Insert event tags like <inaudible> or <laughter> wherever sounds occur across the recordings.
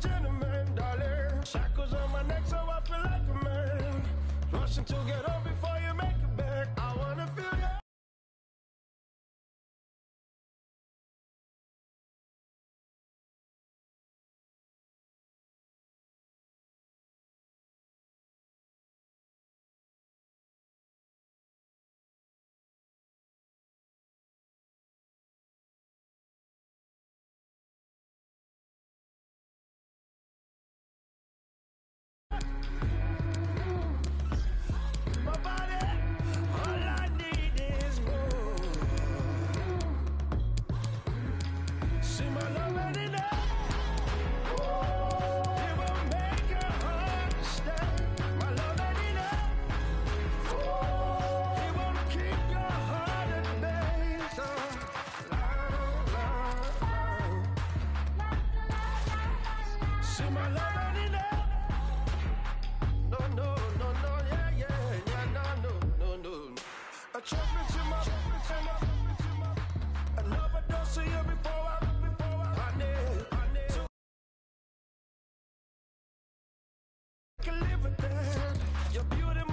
gentleman, darling. Shackles on my neck, so I feel like a man. Rushing to get on before. You're beautiful.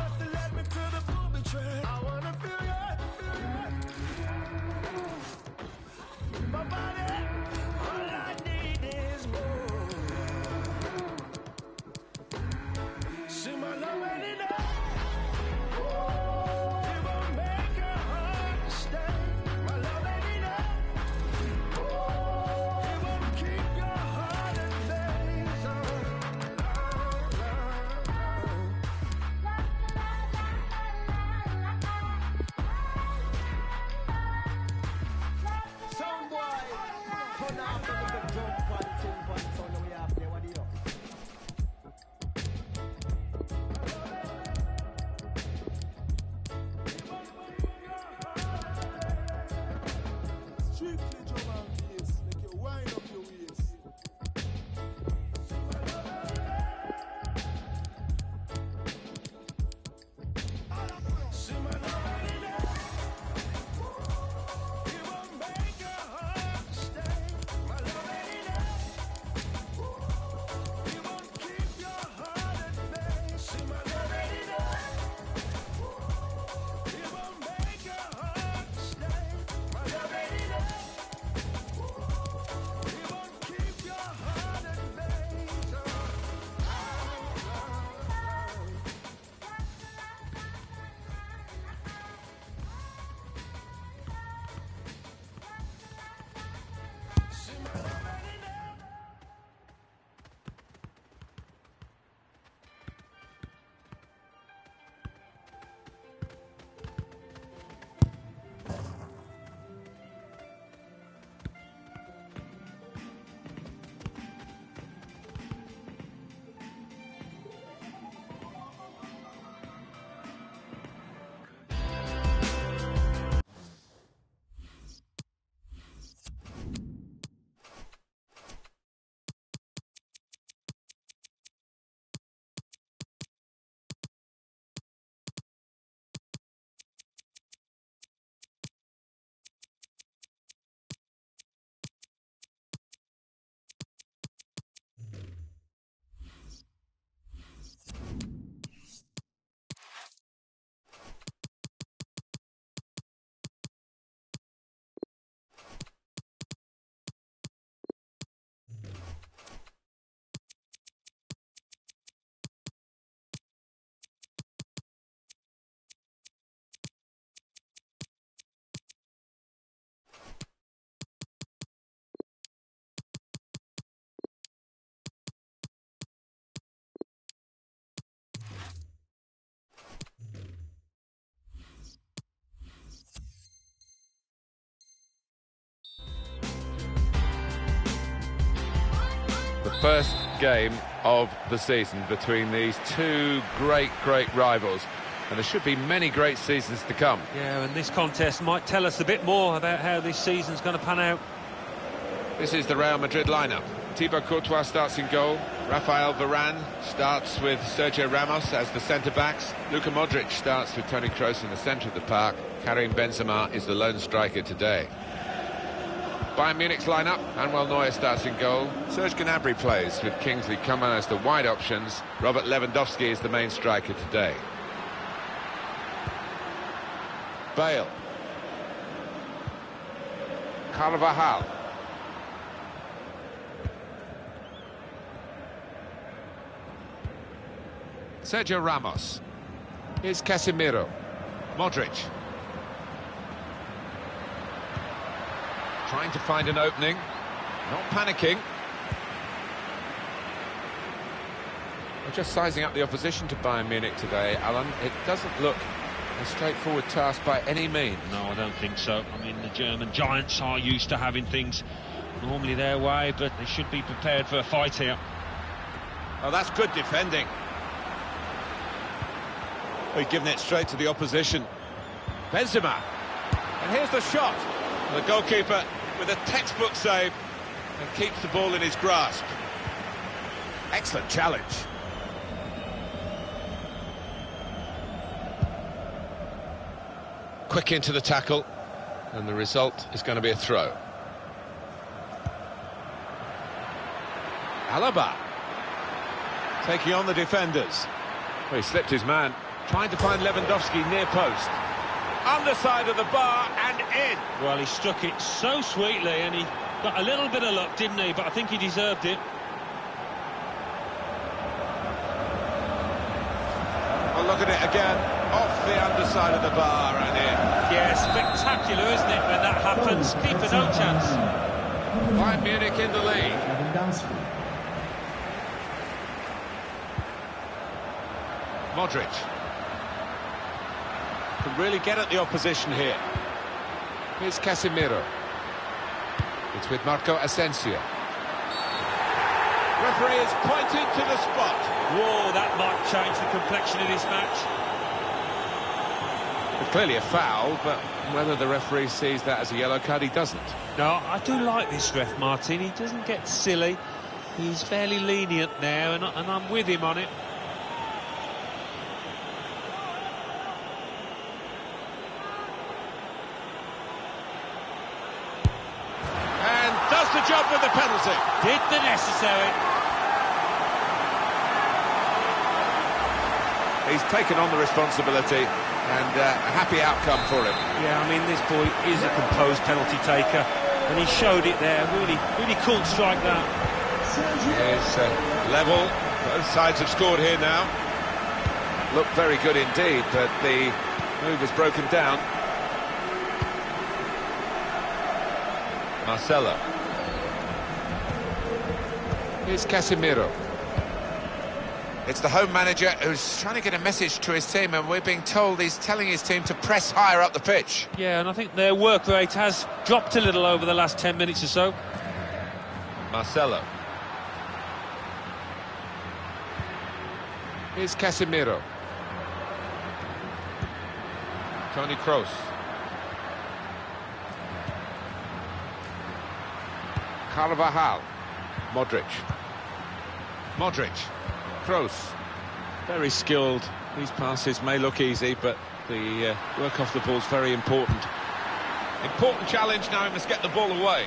first game of the season between these two great, great rivals. And there should be many great seasons to come. Yeah, and this contest might tell us a bit more about how this season's going to pan out. This is the Real Madrid lineup. Thibaut Courtois starts in goal. Rafael Varane starts with Sergio Ramos as the centre-backs. Luka Modric starts with Toni Kroos in the centre of the park. Karim Benzema is the lone striker today. Bayern Munich's lineup. Manuel Neuer starts in goal. Serge Gnabry plays with Kingsley Coman as the wide options. Robert Lewandowski is the main striker today. Bale. Carvajal. Sergio Ramos. Here's Casemiro. Modric. Trying to find an opening. Not panicking. We're just sizing up the opposition to Bayern Munich today, Alan. It doesn't look a straightforward task by any means. No, I don't think so. I mean, the German giants are used to having things normally their way, but they should be prepared for a fight here. Oh, that's good defending. We've given it straight to the opposition. Benzema. And here's the shot. The goalkeeper with a textbook save and keeps the ball in his grasp. Excellent challenge. Quick into the tackle, and the result is going to be a throw. Alaba taking on the defenders. Well, he slipped his man, trying to find Lewandowski near post. Underside of the bar and in. Well, he struck it so sweetly, and he got a little bit of luck, didn't he? But I think he deserved it. Well, look at it again. Off the underside of the bar and in. Yeah, spectacular, isn't it, when that happens? Oh, Keeper no chance. Bayern Munich in the lead. Modric. Can really get at the opposition here. Here's Casemiro. It's with Marco Asensio. Referee is pointed to the spot. Whoa, that might change the complexion of this match. Clearly a foul, but whether the referee sees that as a yellow card, he doesn't. No, I do like this ref, Martin. He doesn't get silly. He's fairly lenient now, and, and I'm with him on it. And does the job with the penalty. Did the necessary. He's taken on the responsibility and uh, a happy outcome for him. Yeah, I mean, this boy is a composed penalty taker, and he showed it there. Really, really cool strike that. It's uh, level. Both sides have scored here now. Look very good indeed, but the move is broken down. Marcelo. Here's Casemiro. It's the home manager who's trying to get a message to his team, and we're being told he's telling his team to press higher up the pitch. Yeah, and I think their work rate has dropped a little over the last 10 minutes or so. Marcelo. Here's Casemiro. Toni Kroos. Carvajal. Modric. Modric. Kroos. Very skilled. These passes may look easy, but the uh, work off the ball is very important. Important challenge now, he must get the ball away.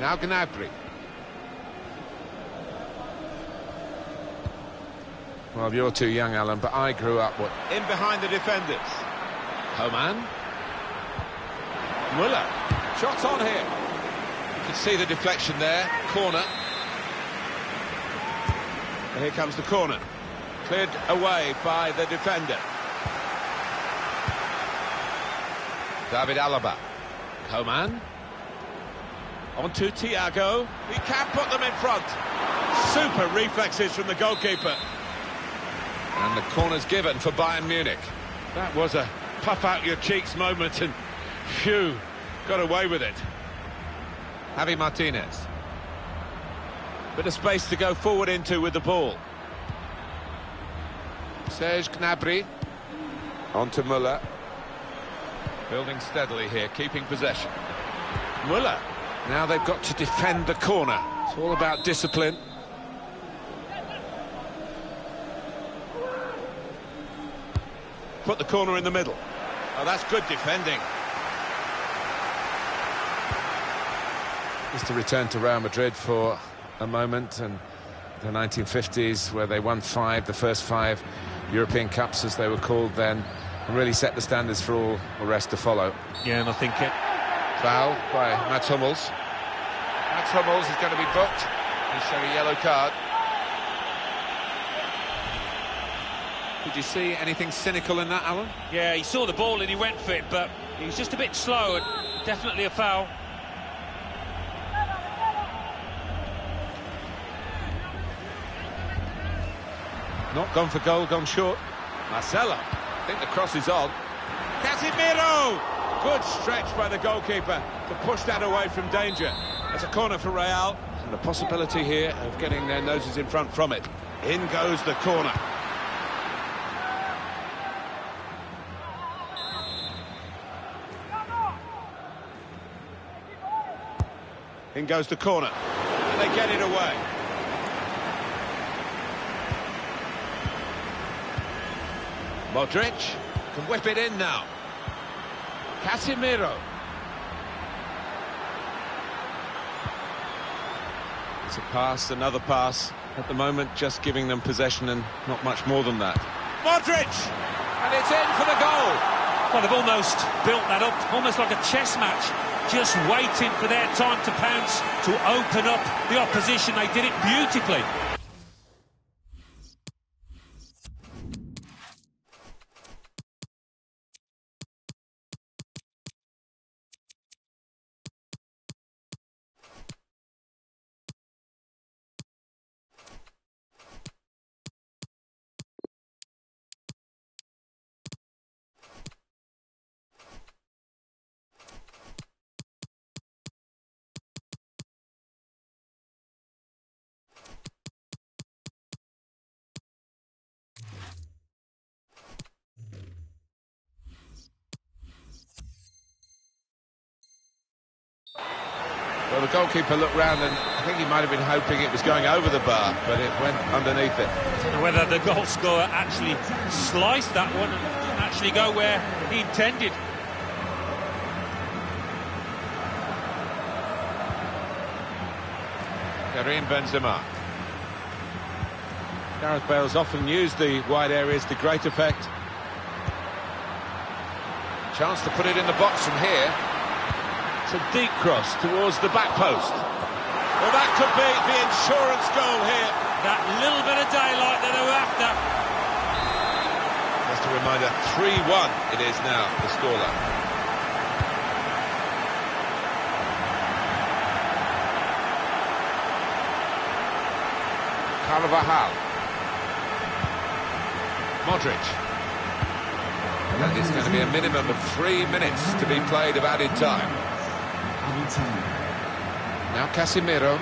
Now Gnabry. Well, you're too young, Alan, but I grew up what? In behind the defenders. Coman. Muller. Shots on here. You can see the deflection there. Corner. And here comes the corner. Cleared away by the defender. David Alaba. Coman. On to Thiago. He can put them in front. Super reflexes from the goalkeeper. And the corner's given for Bayern Munich. That was a puff out your cheeks moment and phew, got away with it. Javi Martinez. Bit of space to go forward into with the ball. Serge Gnabry. On to Muller. Building steadily here, keeping possession. Muller. Now they've got to defend the corner. It's all about discipline. Put the corner in the middle. Oh, that's good defending. Just to return to Real Madrid for a moment and the 1950s where they won five, the first five European Cups as they were called then, and really set the standards for all the rest to follow. Yeah, and I think it, Foul by Mats Hummels. Mats Hummels is going to be booked. He's showing a yellow card. Did you see anything cynical in that, Alan? yeah, he saw the ball and he went for it, but he was just a bit slow and definitely a foul. Not gone for goal, gone short. Marcelo. I think the cross is on. Casemiro! Good stretch by the goalkeeper to push that away from danger. That's a corner for Real. And the possibility here of getting their noses in front from it. In goes the corner. In goes the corner. And they get it away. Modric can whip it in now. Casemiro. It's a pass, another pass. At the moment, just giving them possession and not much more than that. Modric! And it's in for the goal. Well, they've almost built that up, almost like a chess match, just waiting for their time to pounce, to open up the opposition. They did it beautifully. Well, the goalkeeper looked round and I think he might have been hoping it was going over the bar, but it went underneath it. Whether the goal scorer actually sliced that one and didn't actually go where he intended. Karim Benzema. Gareth Bale's often used the wide areas to great effect. Chance to put it in the box from here. It's a deep cross towards the back post. Well, that could be the insurance goal here. That little bit of daylight that they were after. Just a reminder, 3-1 it is now, the scoreline. Carvajal. Modric. And it's going to be a minimum of three minutes to be played of added time. Now Casemiro.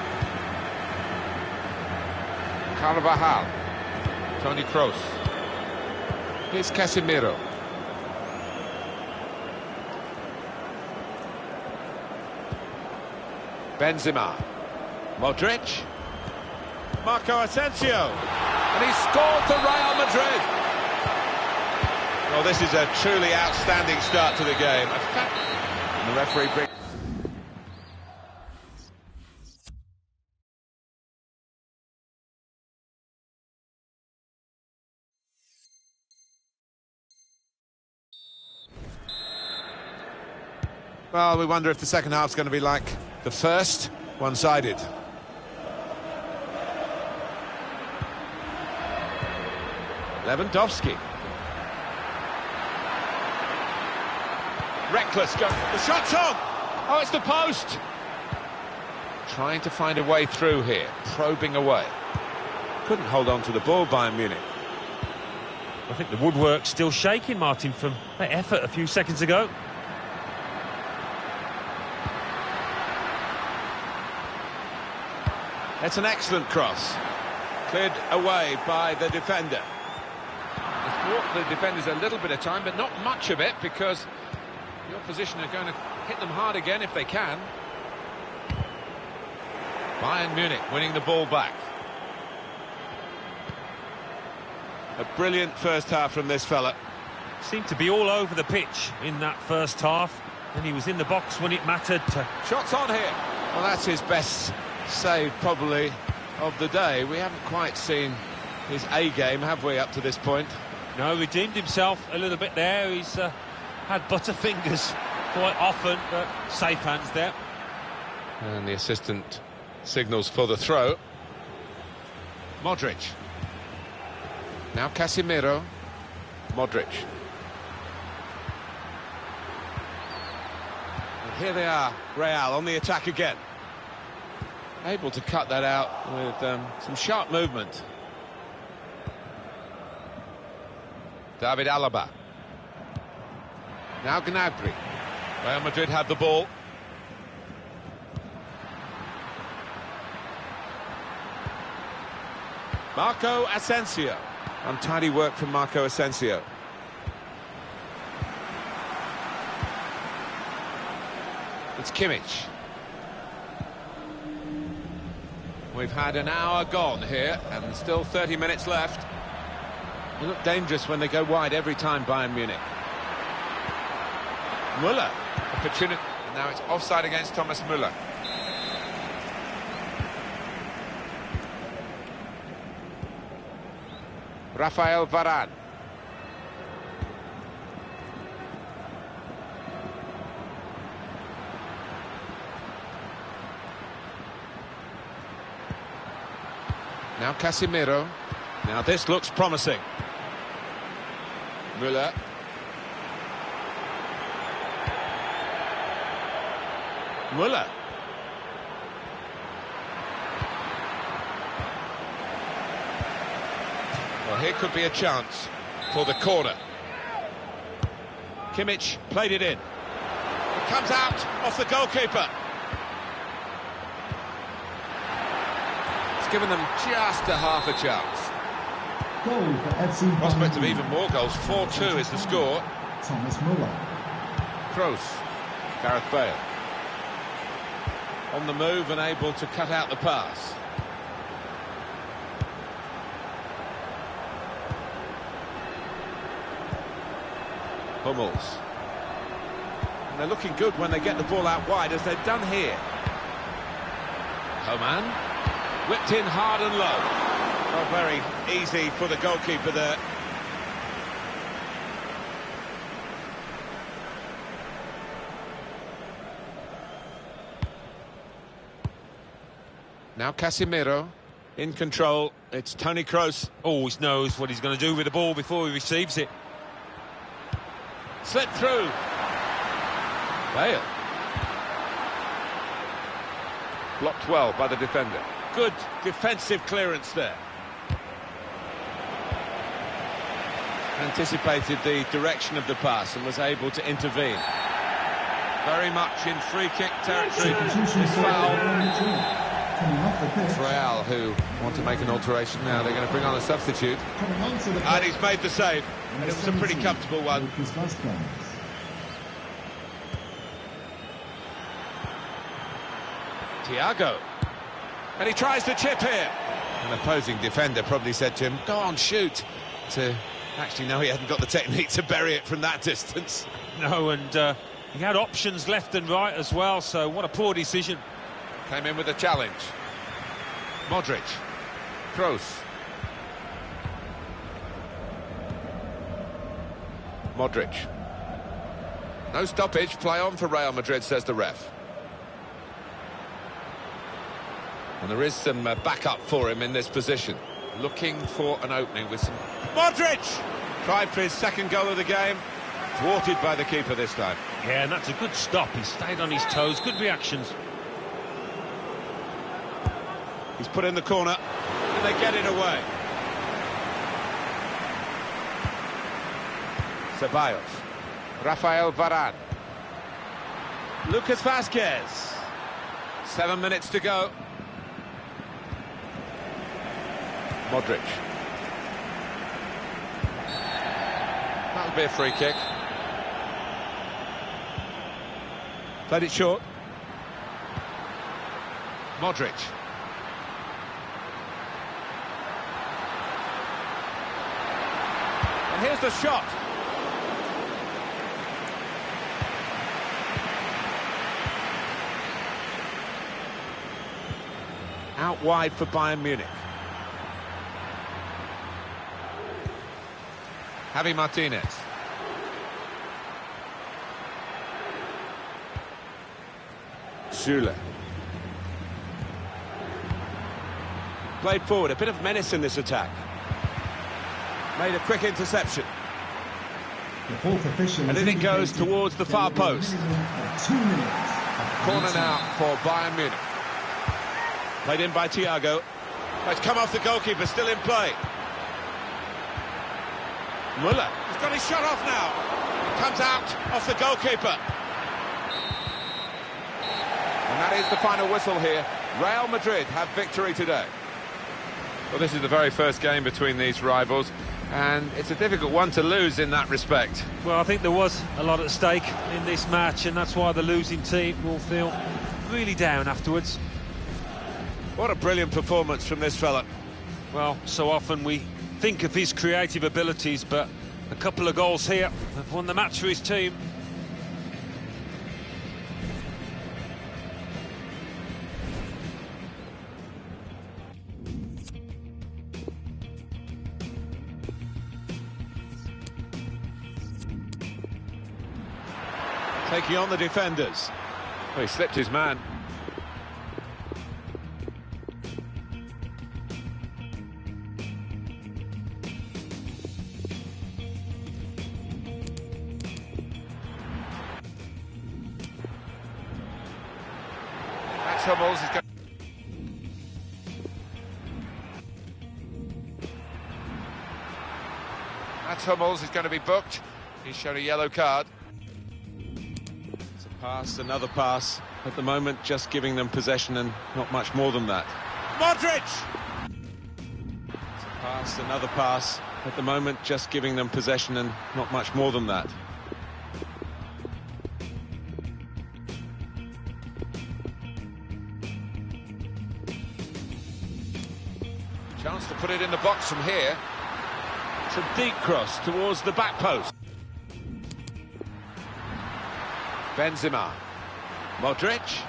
Carvajal. Toni Kroos. Here's Casemiro. Benzema. Modric. Marco Asensio. And he scored for Real Madrid. Well, this is a truly outstanding start to the game. And the referee brings... Well, we wonder if the second half's going to be like the first, one-sided. Lewandowski. Reckless go. The shot's on. Oh, it's the post. Trying to find a way through here, probing away. Couldn't hold on to the ball, Bayern Munich. I think the woodwork's still shaking, Martin, from that effort a few seconds ago. It's an excellent cross. Cleared away by the defender. It's bought the defenders a little bit of time, but not much of it, because the opposition are going to hit them hard again if they can. Bayern Munich winning the ball back. A brilliant first half from this fella. Seemed to be all over the pitch in that first half, and he was in the box when it mattered. To... Shots on here. Well, that's his best save, probably, of the day. We haven't quite seen his A game, have we, up to this point? No, redeemed himself a little bit there. He's uh, had butterfingers quite often, but safe hands there. And the assistant signals for the throw. Modric. Now Casemiro. Modric. And here they are, Real on the attack again. Able to cut that out with um, some sharp movement. David Alaba. Now Gnabry. Real Madrid have the ball. Marco Asensio. Untidy work from Marco Asensio. It's Kimmich. We've had an hour gone here and still 30 minutes left. They look dangerous when they go wide every time, Bayern Munich. Muller. Opportunity. Now it's offside against Thomas Müller. Rafael Varane. Now Casemiro. Now this looks promising. Müller. Muller. Well, here could be a chance for the corner. Kimmich played it in. It comes out off the goalkeeper. It's given them just a half a chance. Goal for FC Prospect of even more goals. 4-2 is the score. Thomas Müller. Kroos. Gareth Bale. On the move and able to cut out the pass. Hummels. And they're looking good when they get the ball out wide, as they've done here. Coman. Whipped in hard and low. Not very easy for the goalkeeper there. Now Casemiro. In control, it's Toni Kroos. Always knows what he's going to do with the ball before he receives it. Slipped through. Bale. Blocked well by the defender. Good defensive clearance there. Anticipated the direction of the pass and was able to intervene. Very much in free kick territory. Substitution This foul. Real Madrid. Coming off the pitch. Real, who want to make an alteration now, they're going to bring on a substitute. Coming onto the pitch. And he's made the save. And it was a pretty comfortable one. Thiago. And he tries to chip here. An opposing defender probably said to him, go on, shoot. To Actually, no, he hadn't got the technique to bury it from that <laughs> distance. No, and uh, he had options left and right as well, so what a poor decision. came in with a challenge. Modric. Kroos. Modric. No stoppage, play on for Real Madrid, says the ref. And there is some uh, backup for him in this position. Looking for an opening with some... Modric! Tried for his second goal of the game. Thwarted by the keeper this time. Yeah, and that's a good stop. He stayed on his toes. Good reactions. He's put in the corner. And they get it away. Ceballos. Rafael Varane. Lucas Vázquez. Seven minutes to go. Modric. That'll be a free kick. Played it short. Modric. And here's the shot. Out wide for Bayern Munich. Javi Martinez. Süle. Played forward, a bit of menace in this attack. Made a quick interception. The fourth official And then it goes towards the far will be a post. Two minutes. Corner now for Bayern Munich. Played in by Thiago. It's come off the goalkeeper, still in play. Muller. He's got his shot off now. Comes out off the goalkeeper. And that is the final whistle here. Real Madrid have victory today. Well, this is the very first game between these rivals, and it's a difficult one to lose in that respect. Well, I think there was a lot at stake in this match, and that's why the losing team will feel really down afterwards. What a brilliant performance from this fella. Well, so often we think of his creative abilities, but a couple of goals here have won the match for his team. Taking on the defenders. Well, he slipped his man. Hummels is going to be booked. He's shown a yellow card. It's a pass, another pass. At the moment, just giving them possession and not much more than that. Modric! It's a pass, another pass. At the moment, just giving them possession and not much more than that. Chance to put it in the box from here. A deep cross towards the back post. Benzema. Modric.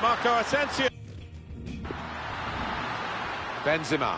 Marco Asensio. Benzema.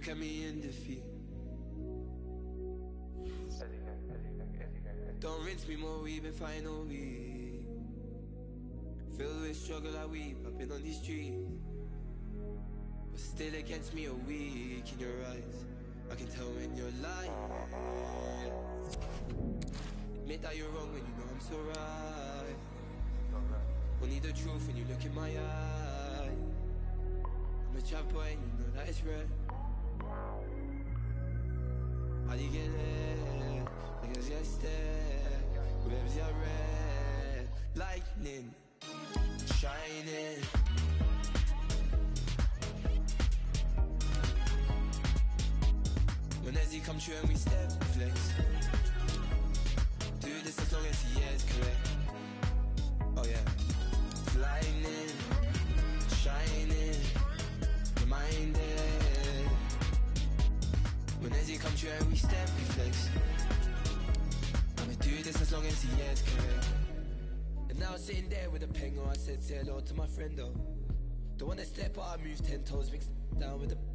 Look at me in defeat. Don't rinse me more, we've been fighting all week. Filled with struggle, I weep. I've been on these streets. But still against me, a weak in your eyes. I can tell when you're lying. Admit that you're wrong when you know I'm so right. Only the truth when you look in my eye. I'm a trap boy and you know that it's red. Oh, come true and we step flex. Do this as long as he is correct. Oh yeah. It's lightning shining. Reminded. When as he come true and we step we flex. I'ma do this as long as he is correct. And now I'm sitting there with a pengo, I said say hello to my friend though. Don't wanna step out, I move ten toes, mix down with the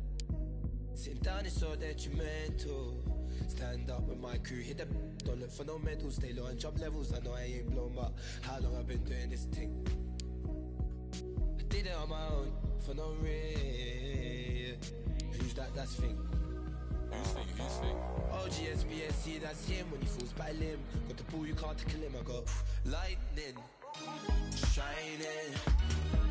Sitting down is so detrimental. Stand up with my crew, hit the don't look for no medals, stay low and jump levels. I know I ain't blown, but how long I've been doing this thing? I did it on my own for no reason. Who's that? That's thing. Who's thing? Who's thing? Oh, OGSBSC, that's him when he falls by limb. Got the ball, you can't tackle him. I go lightning, shining.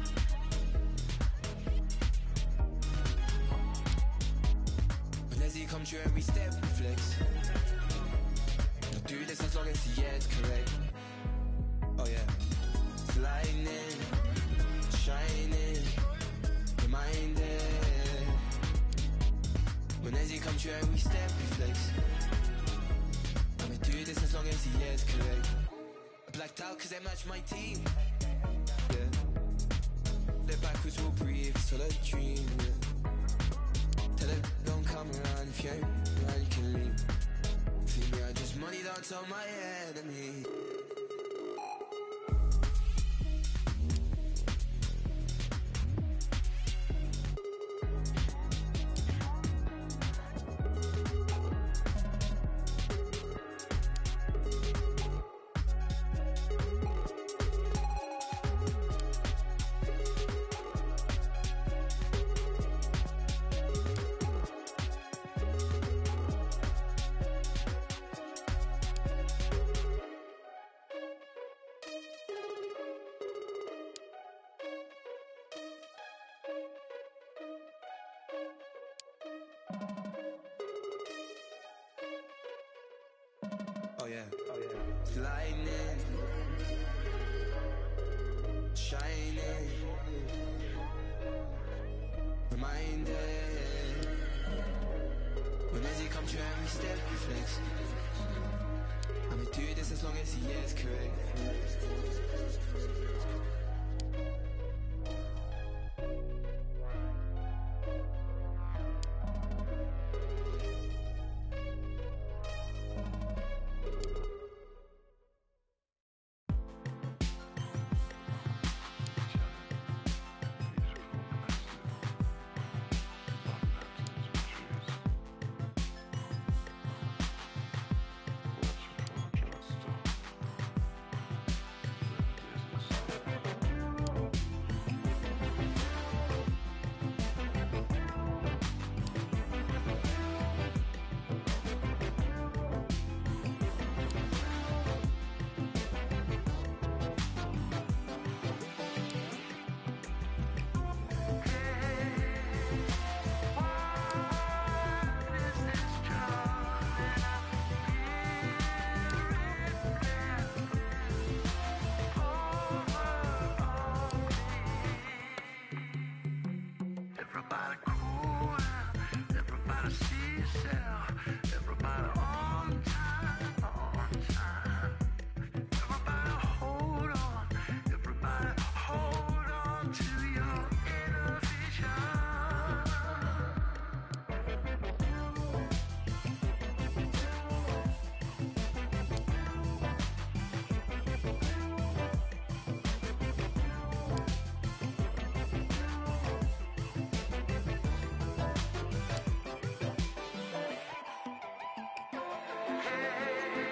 As he come true and we step flex. I'll do this as long as he is correct. Oh yeah. Lightning, shining, reminded. When as he come true, every step reflects. I'ma do this as long as he is correct. I blacked out cause they match my team. Yeah. Look backwards, we'll breathe, it's all a dream. Yeah. Tell them don't come around if you around, can leave. See me, I just money down to my enemy. Oh yeah, oh yeah. Lightning, shining, reminded. When as he come true, every step reflects. I'ma do this as long as he is correct. hey, hey.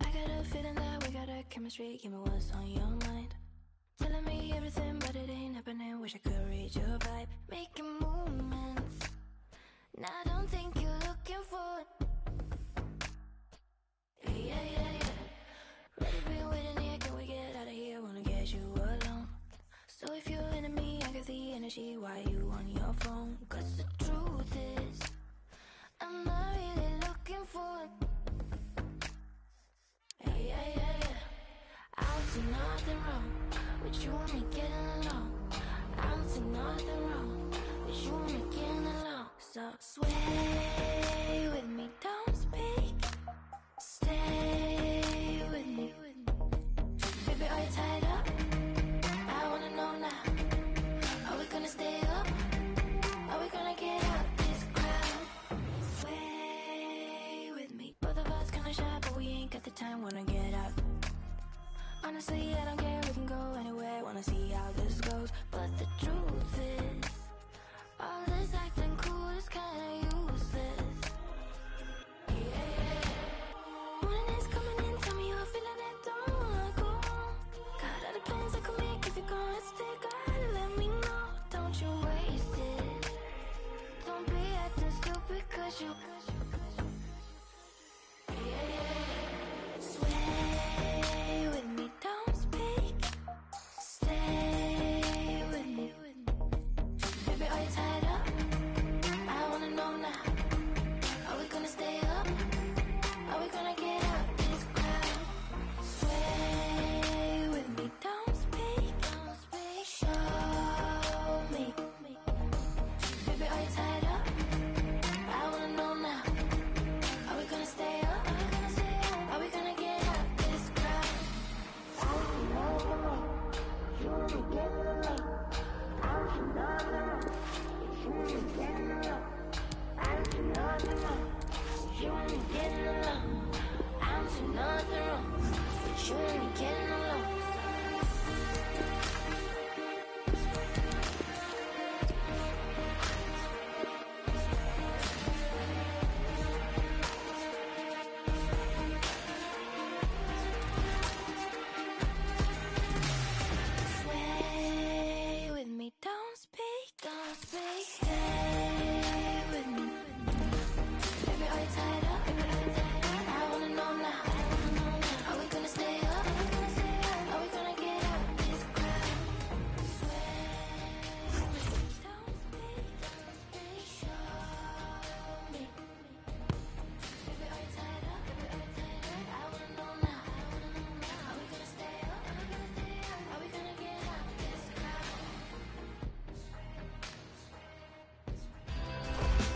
I got a feeling that we got a chemistry. Give me what's on your mind. Telling me everything, but it ain't happening. Wish I could read your vibe. With you me getting along. I don't see nothing wrong but you me getting along. So sway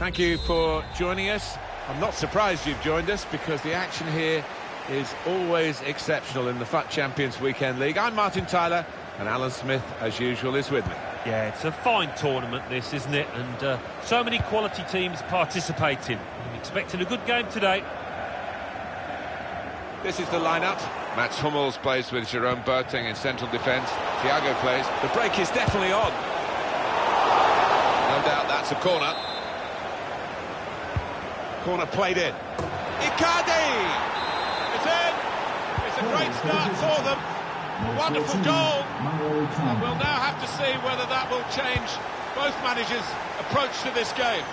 Thank you for joining us. I'm not surprised you've joined us because the action here is always exceptional in the FUT Champions Weekend League. I'm Martin Tyler and Alan Smith, as usual, is with me. Yeah, it's a fine tournament, this, isn't it? And uh, so many quality teams participating. I'm expecting a good game today. This is the lineup. Mats Hummels plays with Jerome Boateng in central defence. Thiago plays. The break is definitely on. No doubt that's a corner. Corner played in. Icardi! It's in! It's a great start for them. A wonderful goal. And we'll now have to see whether that will change both managers' approach to this game.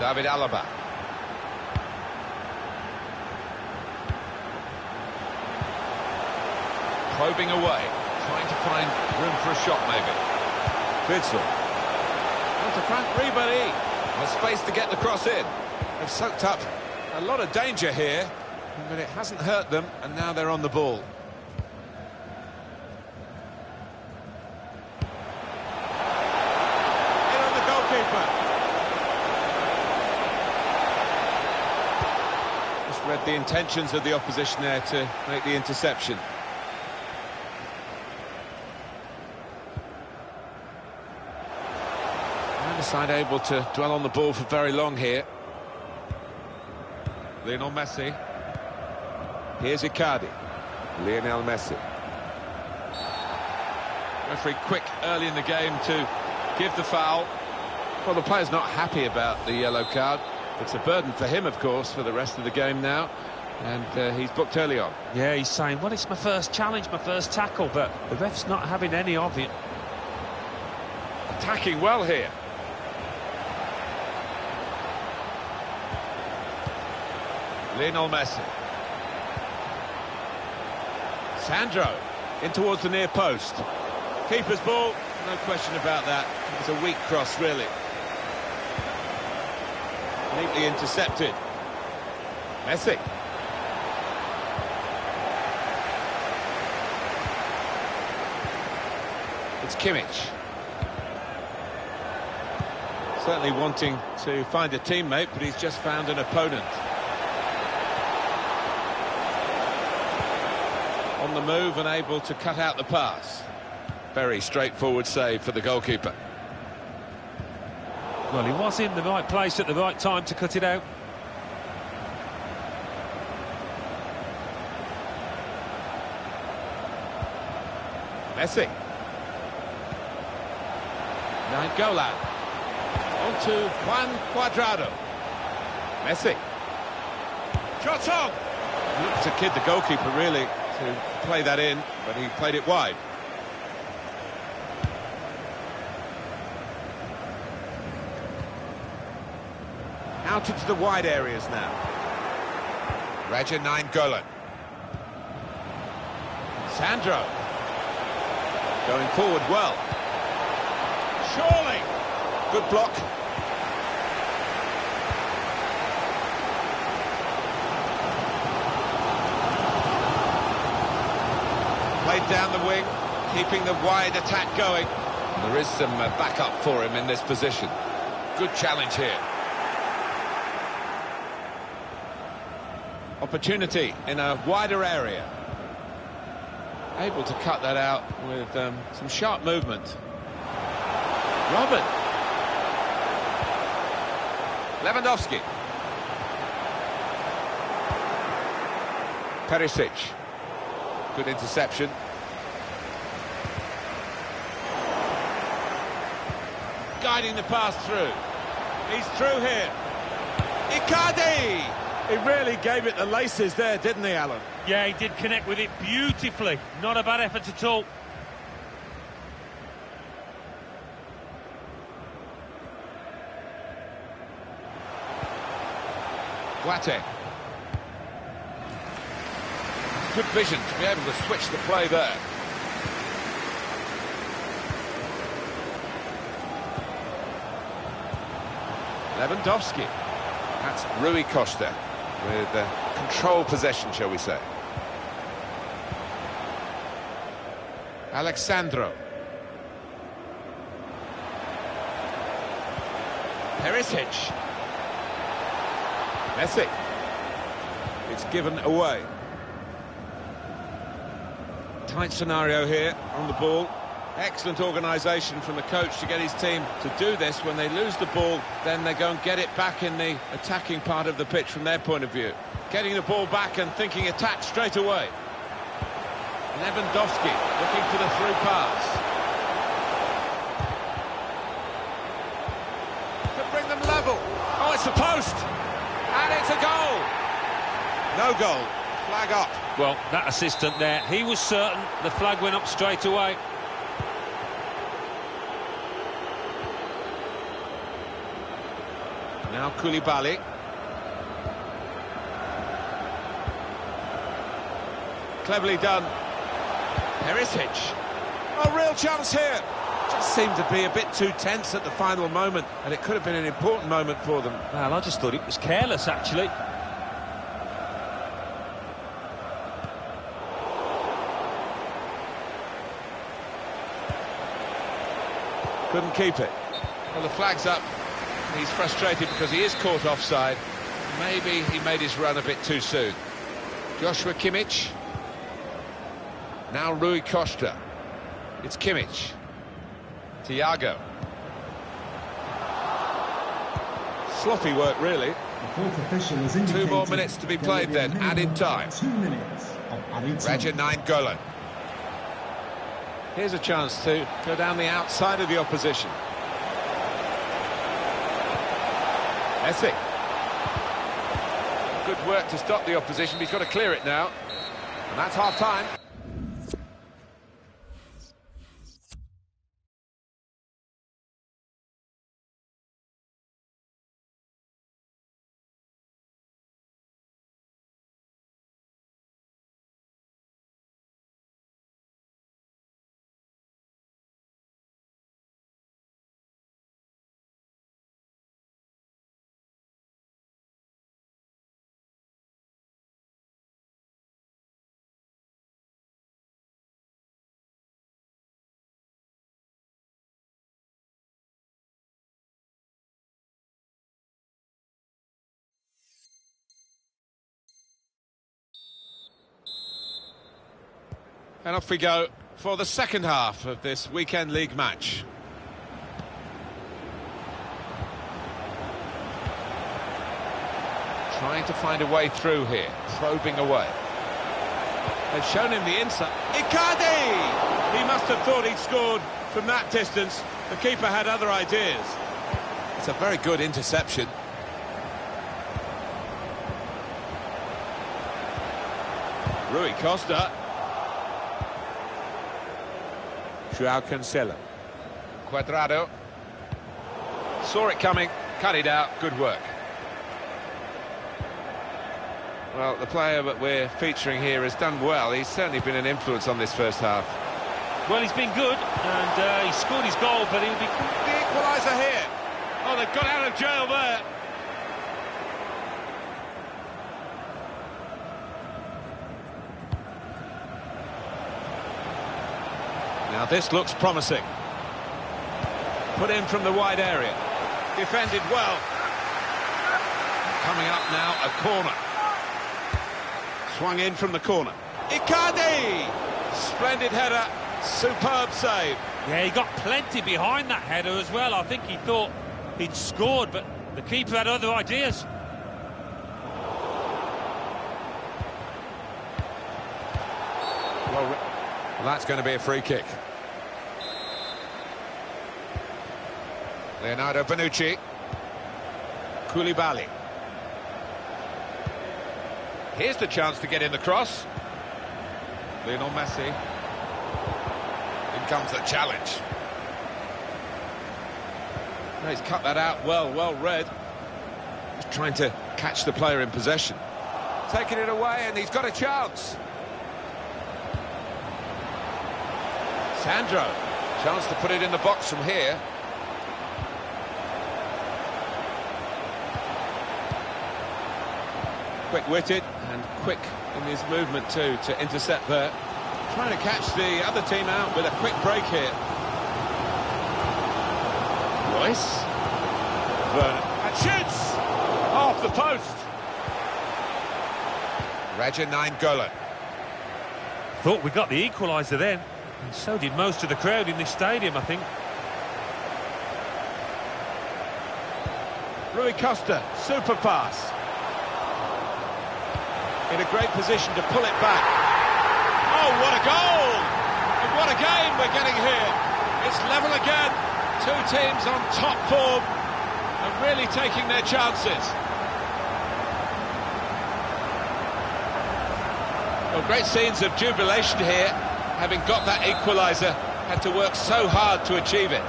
David Alaba. Probing away, trying to find room for a shot maybe. Witsel. To Franck Ribery. Has space to get the cross in. They've soaked up a lot of danger here, but it hasn't hurt them, and now they're on the ball. In on the goalkeeper. Just read the intentions of the opposition there to make the interception. Side able to dwell on the ball for very long here. Lionel Messi. Here's Icardi. Lionel Messi. Referee quick early in the game to give the foul. Well, the player's not happy about the yellow card. It's a burden for him, of course, for the rest of the game now. And uh, he's booked early on. Yeah, he's saying, well, it's my first challenge, my first tackle, but the ref's not having any of it. Attacking well here. Lionel Messi. Sandro. In towards the near post. Keeper's ball, no question about that. It's a weak cross, really. Neatly intercepted. Messi. It's Kimmich. Certainly wanting to find a teammate, but he's just found an opponent. The move and able to cut out the pass. Very straightforward save for the goalkeeper. Well, he was in the right place at the right time to cut it out. Messi. Nainggolan. On to Juan Cuadrado. Messi. Shot on! Looked to kid the goalkeeper, really, to play that in, but he played it wide. Out into the wide areas now. Radja Nainggolan. Sandro. Going forward well. Surely. Good block. Played down the wing, keeping the wide attack going. There is some uh, backup for him in this position. Good challenge here. Opportunity in a wider area. Able to cut that out with um, some sharp movement. Robben. Lewandowski. Perisic. Good interception. Guiding the pass through. He's through here. Icardi! He really gave it the laces there, didn't he, Alan? Yeah, he did connect with it beautifully. Not a bad effort at all. Guate. Good vision to be able to switch the play there. Lewandowski. That's Rui Costa with uh, control possession, shall we say. Alex Sandro. Perisic. Messi. It's given away. Tight scenario here on the ball. Excellent organisation from the coach to get his team to do this. When they lose the ball, then they go and get it back in the attacking part of the pitch from their point of view. Getting the ball back and thinking attack straight away. Lewandowski looking for the through pass. To bring them level. Oh, it's the post. And it's a goal. No goal. Flag up. Well, that assistant there, he was certain the flag went up straight away. Now Koulibaly. Cleverly done. Perisic. A real chance here. Just seemed to be a bit too tense at the final moment, and it could have been an important moment for them. Well, I just thought it was careless, actually. Couldn't keep it. Well, the flag's up. He's frustrated because he is caught offside. Maybe he made his run a bit too soon. Joshua Kimmich. Now Rui Costa. It's Kimmich. Thiago. Sloppy work, really. The fourth official has indicated more minutes to be played then, added time. Two minutes of added time. Radja Nainggolan. Here's a chance to go down the outside of the opposition. Messi. Good work to stop the opposition, he's got to clear it now. And that's half-time. And off we go for the second half of this weekend league match. Trying to find a way through here, probing away. They've shown him the inside. Icardi! He must have thought he'd scored from that distance. The keeper had other ideas. It's a very good interception. Rui Costa. Joao Cancelo. Cuadrado. Saw it coming, cut it out, good work. Well, the player that we're featuring here has done well. He's certainly been an influence on this first half. Well, he's been good, and uh, he scored his goal, but he'll be... The equaliser here. Oh, they've got out of jail there. Now this looks promising. Put in from the wide area. Defended well. Coming up now, a corner. Swung in from the corner. Icardi! Splendid header, superb save. Yeah, he got plenty behind that header as well. I think he thought he'd scored, but the keeper had other ideas. Well, well, that's going to be a free kick. Leonardo Bonucci. Koulibaly. Here's the chance to get in the cross. Lionel Messi. In comes the challenge. No, he's cut that out well, well read. He's trying to catch the player in possession. Taking it away, and he's got a chance. Sandro. Chance to put it in the box from here. Quick-witted and quick in his movement too to intercept there. Trying to catch the other team out with a quick break here. Reus. Werner. And shoots! Off the post. Radja Nainggolan. Thought we got the equaliser then, and so did most of the crowd in this stadium, I think. Rui Costa, super pass. In a great position to pull it back. Oh, what a goal! And what a game we're getting here. It's level again. Two teams on top form and really taking their chances. Well, great scenes of jubilation here. Having got that equaliser, had to work so hard to achieve it.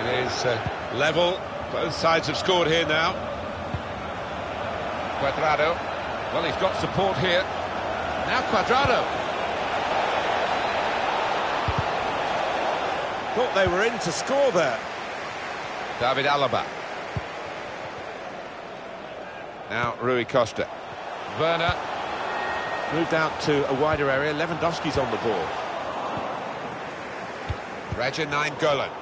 It is uh, level. Both sides have scored here now. Cuadrado. Well, he's got support here. Now Cuadrado. Thought they were in to score there. David Alaba. Now Rui Costa. Werner. Moved out to a wider area. Lewandowski's on the ball. Radja Nainggolan.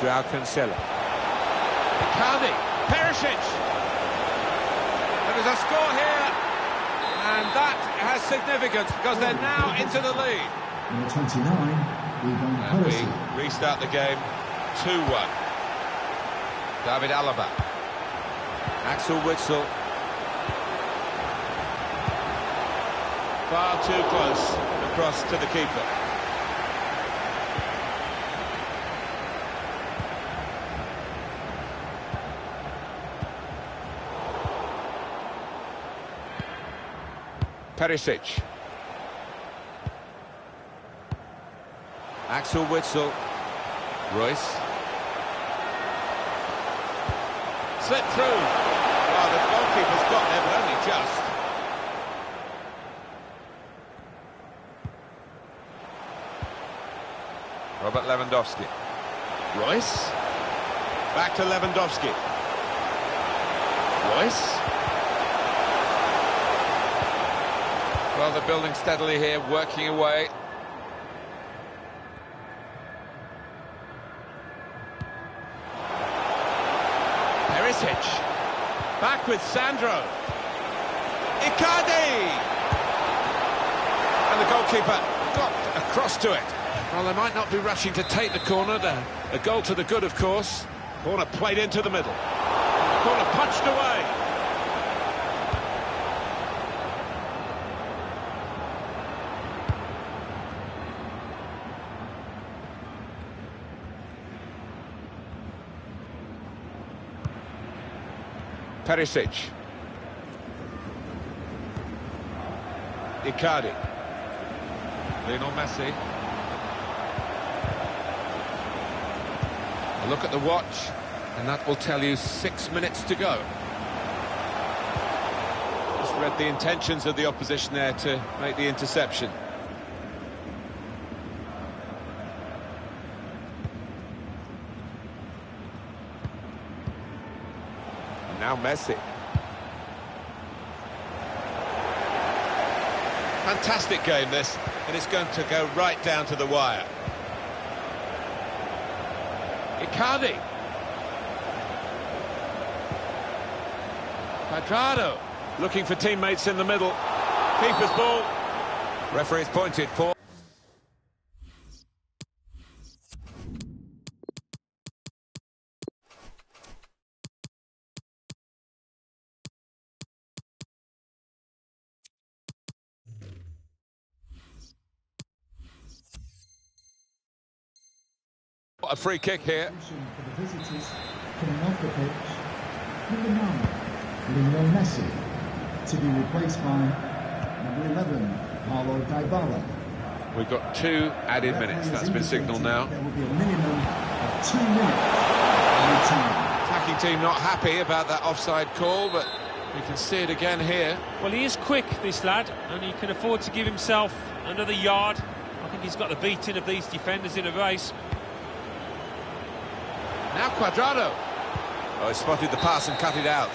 Joao Cancelo. Icardi. Perisic. There is a score here. And that has significance because they're now into the lead. Number 29, Ivan And we restart the game 2-1. David Alaba. Axel Witsel. Far too close across to the keeper. Perisic. Axel Witsel. Reus. Slip through. Well, the goalkeeper's got there, but only just. Robert Lewandowski. Reus. Back to Lewandowski. Reus. Well, they're building steadily here, working away. Perisic. Back with Sandro. Icardi! And the goalkeeper got across to it. Well, they might not be rushing to take the corner. The, a goal to the good, of course. Corner played into the middle. Corner punched away. Perisic. Icardi. Lionel Messi. A look at the watch, and that will tell you six minutes to go. Just read the intentions of the opposition there to make the interception. Messi. Fantastic game this, and it's going to go right down to the wire. Icardi. Cuadrado looking for teammates in the middle. Keeper's ball. Referee's pointed for. A free kick here. For the visitors, coming off the pitch, number nine, Lionel Messi, to be replaced by number 11, Paulo Dybala. We've got two added minutes. That's been signalled now. There will be a minimum of two minutes. Attacking team not happy about that offside call, but we can see it again here. Well, he is quick, this lad, and he can afford to give himself another yard. I think he's got the beating of these defenders in a race. Now Cuadrado. Oh, he spotted the pass and cut it out.